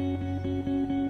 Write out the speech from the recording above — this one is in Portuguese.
Música